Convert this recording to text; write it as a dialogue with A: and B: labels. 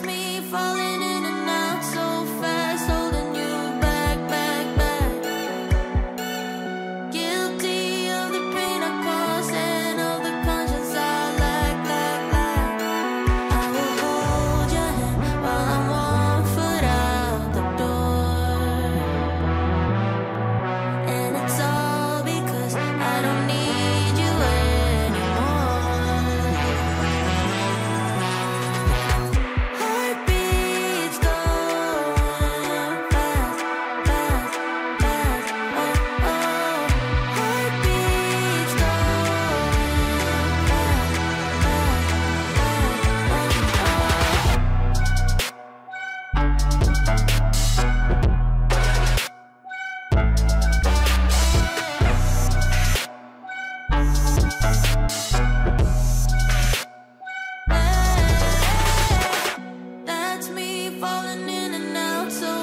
A: me falling in falling in and out so